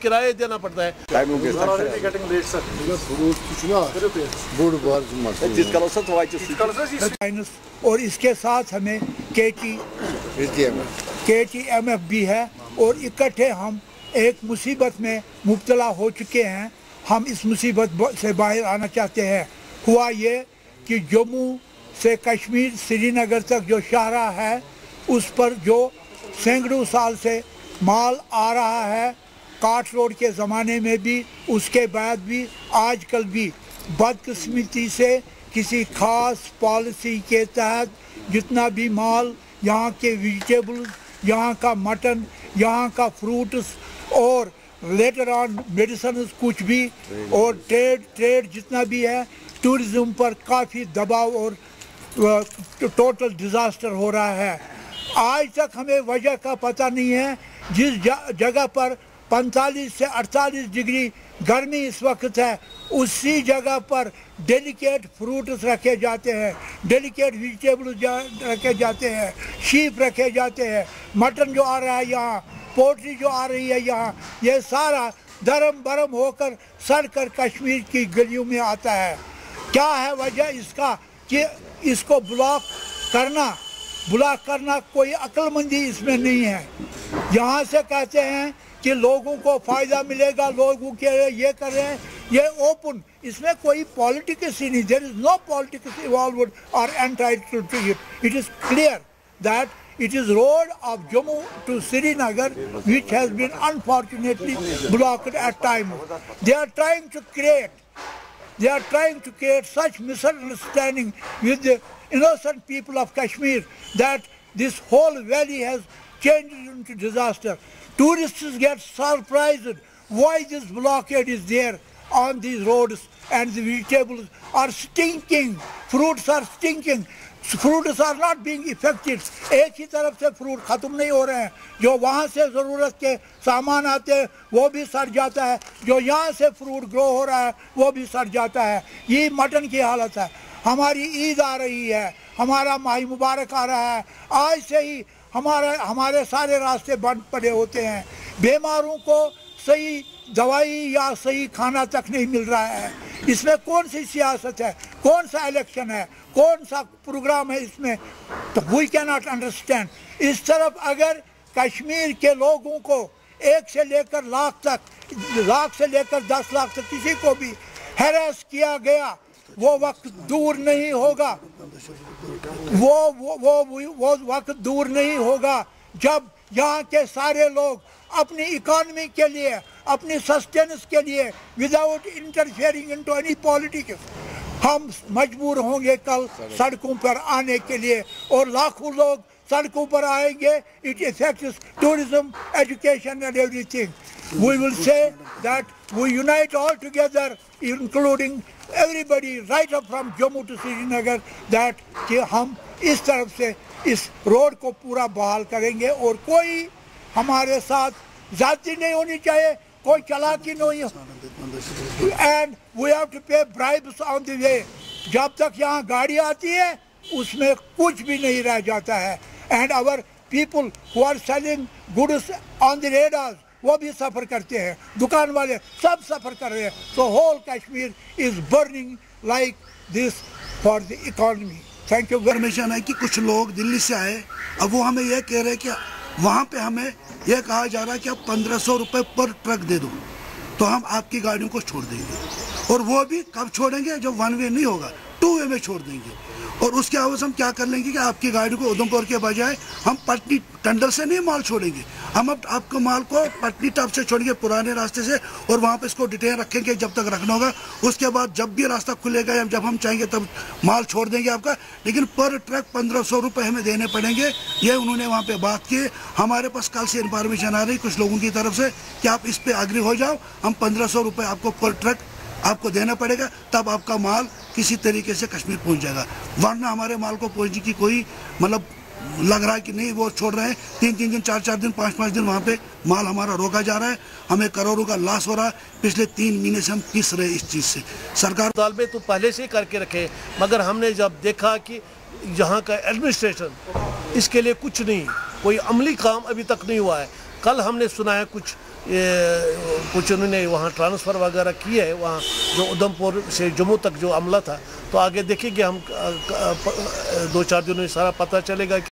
کرایہ دینا پڑتا ہے۔ اور اس کے ساتھ ہمیں کیٹی ایم ایف بھی ہے اور اکٹھے ہم ایک مصیبت میں مبتلا ہو چکے ہیں۔ ہم اس مصیبت سے باہر آنا چاہتے ہیں۔ ہوا یہ کہ جموں سے کشمیر سری نگر تک جو شاہراہ ہے اس پر جو سینکڑوں سال سے مال آ رہا ہے کاٹ روڈ کے زمانے میں بھی، اس کے بعد بھی، آج کل بھی بدقسمتی سے کسی خاص پالیسی کے تحت جتنا بھی مال یہاں کے ویجیٹیبلز یہاں کا مٹن، یہاں کا فروٹس اور لیٹر آن میڈیسنز کچھ بھی اور ٹریڈ ٹریڈ جتنا بھی ہے ٹوریزم پر کافی دباؤ اور ٹوٹل ڈیزاسٹر ہو رہا ہے۔ آج تک ہمیں وجہ کا پتہ نہیں ہے، جس جگہ پر پنتالیس سے اڑتالیس ڈگری گرمی اس وقت ہے، اسی جگہ پر ڈیلیکیٹ فروٹس رکھے جاتے ہیں ڈیلیکیٹ ویجیٹیبل رکھے جاتے ہیں شیپ رکھے جاتے ہیں، مٹن جو آ رہا ہے یہاں پوٹری جو آ رہی ہے یہاں، یہ سارا درم برم ہو کر سر کر کشمیر کی گلیوں میں آتا ہے۔ کیا ہے وجہ اس کا؟ کہ اس کو بلاک کرنا بلاک کرنا کوئی عقل مندی اس میں نہیں ہے۔ یہاں سے کہتے ہیں کہ لوگوں کو فائدہ ملے گا، لوگوں کے یہ کر رہے ہیں۔ یہ اوپن اس میں کوئی پالیٹکس ہی نہیں۔ There is no politics involved or entitled to it it is clear that it is road of Jammu to Srinagar which has been unfortunately blocked at time they are trying to create they are trying to create such misunderstanding with the innocent people of Kashmir that this whole valley has changes into disaster. Tourists get surprised. Why this blockade is there on these roads and the vegetables are stinking, fruits are stinking. Fruits are not being affected ایک ہی طرف سے fruit ختم نہیں ہو رہے ہیں جو وہاں سے ضرورت کے سامان آتے ہیں وہ بھی سڑ جاتا ہے جو یہاں سے فروٹ گرو ہو رہا ہے وہ بھی سڑ جاتا ہے یہ مٹن کی حالت ہے ہماری عید آ رہی ہے ہمارا ماہی مبارک آ رہا ہے۔ آج سے ہی ہمارے ہمارے سارے راستے بند پڑے ہوتے ہیں۔ بیماروں کو صحیح دوائی یا صحیح کھانا تک نہیں مل رہا ہے۔ اس میں کون سی سیاست ہے؟ کون سا الیکشن ہے؟ کون سا پروگرام ہے اس میں؟ تو وی کی ناٹ انڈرسٹینڈ اس طرف اگر کشمیر کے لوگوں کو ایک سے لے کر لاکھ تک لاکھ سے لے کر دس لاکھ تک کسی کو بھی ہیراس کیا گیا، وہ وقت دور نہیں ہوگا۔ وہ, وہ, وہ وقت دور نہیں ہوگا جب یہاں کے سارے لوگ اپنی اکانومی کے لیے اپنی سسٹیننس کے لیے without interfering into any politics ہم مجبور ہوں گے کل سڑکوں پر آنے کے لیے اور لاکھوں لوگ سڑکوں پر آئیں گے۔ It affects tourism education and everything we will say that we unite all together including everybody right up from Jammu to Srinagar that کہ ہم اس طرف سے اس روڈ کو پورا بحال کریں گے اور کوئی ہمارے ساتھ ذاتی نہیں ہونی چاہیے، کوئی چلاکی نہیں۔ And we have to pay bribes on the way جب تک یہاں گاڑی آتی ہے، اس میں کچھ بھی نہیں رہ جاتا ہے۔ And our people who are selling goods on the roads وہ بھی سفر کرتے ہیں۔ دکان والے سب سفر کر رہے ہیں۔ So whole Kashmir is burning like this for the economy thank you information ہے کہ کچھ لوگ دلی سے آئے اب وہ ہمیں یہ کہہ رہے کہ وہاں پہ ہمیں یہ کہا جا رہا ہے کہ آپ پندرہ سو روپے پر ٹرک دے دو تو ہم آپ کی گاڑیوں کو چھوڑ دیں گے اور وہ بھی کب چھوڑیں گے جب ون وے نہیں ہوگا ٹو وے میں چھوڑ دیں گے۔ اور اس کے عوض ہم کیا کر لیں گے کہ آپ کی گاڑی کو ادھم پور کے بجائے ہم پٹنی ٹنڈر سے نہیں مال چھوڑیں گے۔ ہم اب آپ کو مال کو پٹنی ٹاپ سے چھوڑیں گے پرانے راستے سے اور وہاں پہ اس کو ڈیٹین رکھیں گے جب تک رکھنا ہوگا۔ اس کے بعد جب بھی راستہ کھلے گا جب ہم چاہیں گے تب مال چھوڑ دیں گے آپ کا۔ لیکن پر ٹرک پندرہ سو روپے ہمیں دینے پڑیں گے۔ یہ انہوں نے وہاں پہ بات کی۔ ہمارے پاس کل سے انفارمیشن آ رہی کچھ لوگوں کی طرف سے کہ آپ اس پہ آگری ہو جاؤ۔ ہم پندرہ سو روپے آپ کو پر ٹرک آپ کو دینا پڑے گا، تب آپ کا مال کسی طریقے سے کشمیر پہنچ جائے گا۔ ورنہ ہمارے مال کو پہنچنے کی کوئی مطلب لگ رہا ہے کہ نہیں، وہ چھوڑ رہے ہیں۔ تین تین دن، چار چار دن، پانچ پانچ دن وہاں پہ مال ہمارا روکا جا رہا ہے۔ ہمیں کروڑوں کا لاس ہو رہا ہے۔ پچھلے تین مہینے سے ہم پس رہے اس چیز سے؟ سرکار طالبے تو پہلے سے ہی کر کے رکھے، مگر ہم نے جب دیکھا کہ یہاں کا ایڈمنسٹریشن اس کے لیے کچھ نہیں، کوئی عملی کام ابھی تک نہیں ہوا ہے۔ کل ہم نے سنا ہے کچھ کچھ انہوں نے وہاں ٹرانسفر وغیرہ کیے ہے، وہاں جو ادھم پور سے جموں تک جو عملہ تھا، تو آگے دیکھیں گے ہم دو چار دنوں میں سارا پتہ چلے گا کہ